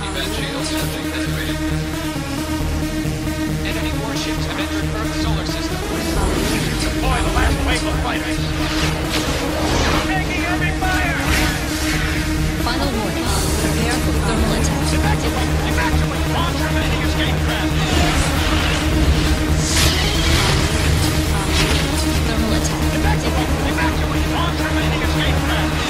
Enemy warships have entered Earth's solar system. Deploy the last wave of fighters. Taking fire! Final warning. Prepare for thermal attack. Thermal attack. Evacuate! Evacuate! Launch remaining escape craft!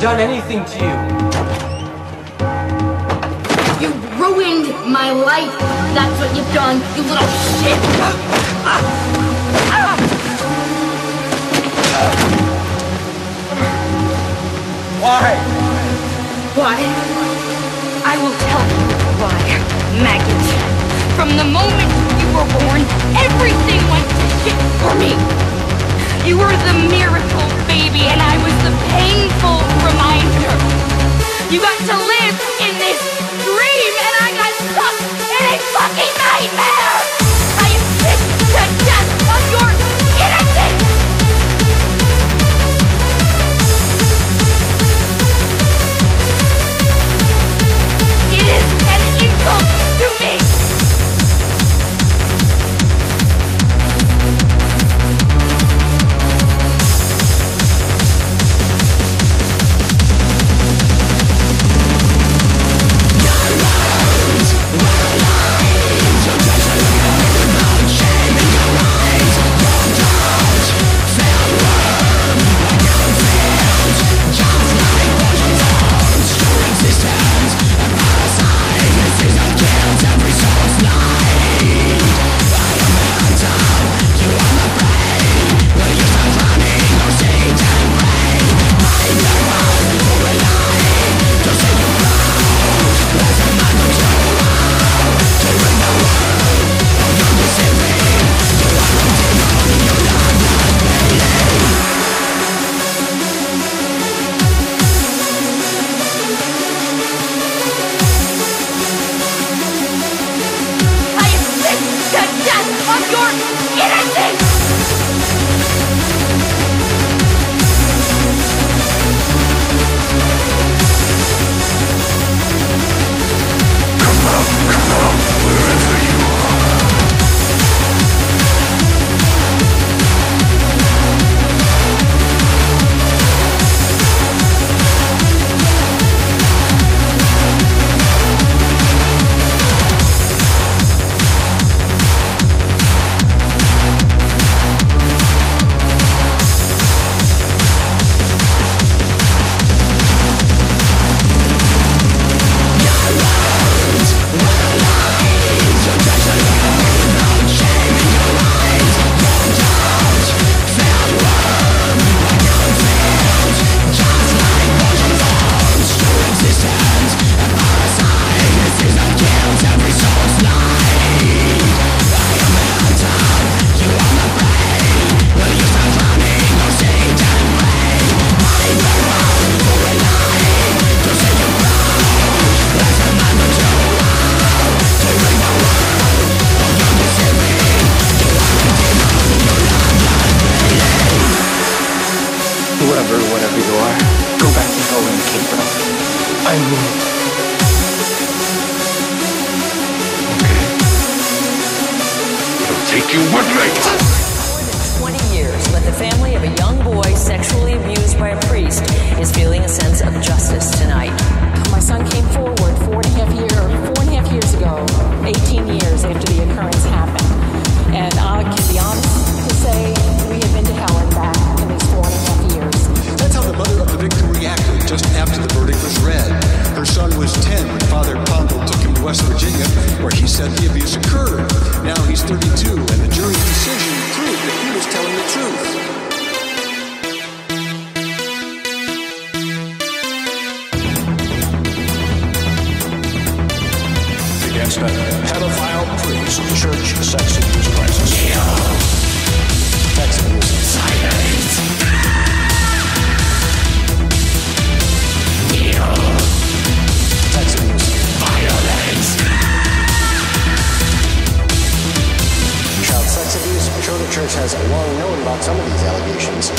Done anything to you. You ruined my life. That's what you've done, you little shit. Why? Why? I will tell you why, maggot. From the moment you were born, everything went to shit for me. You were the miracle baby, and I was the painful reminder. You got to live in this dream, and I got stuck in a fucking nightmare. I mean it. Okay. I'll take you with me. More than 20 years, but the family of a young boy sexually abused by a priest is feeling a sense of justice tonight. My son came forward four and a half year, four and a half years ago, 18 years after the occurrence happened. And I can be honest to say we victim reacted just after the verdict was read. Her son was 10 when Father Pondo took him to West Virginia, where he said the abuse occurred. Now he's 32, and the jury's decision proved that he was telling the truth. Against a pedophile priest, church sex has long known about some of these allegations.